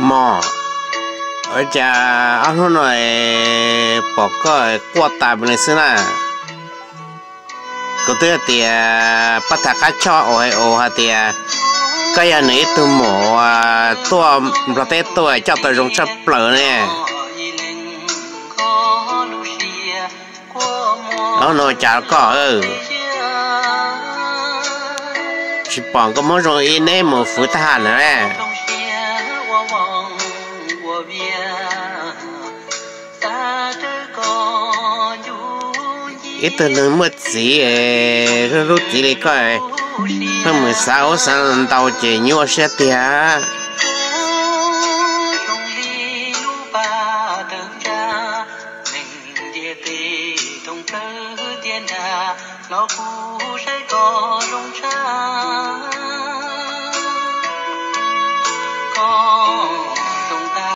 mò. Ở cha ăn hôm nay bỏ cái qua tài bên xưa nè có tới thì bắt thằng cá cho ôi ôi hả thì cái nhà này tôi mò tôi rồi tết tôi cho tôi dùng cho lợn nè nó nói chả có ừ. Chỉ bằng cái món rồi in ấy một phút ta nữa ít từ nữa mất gì cái lúc gì đấy coi. Hơn mười sáu sang tàu chỉ nhua xe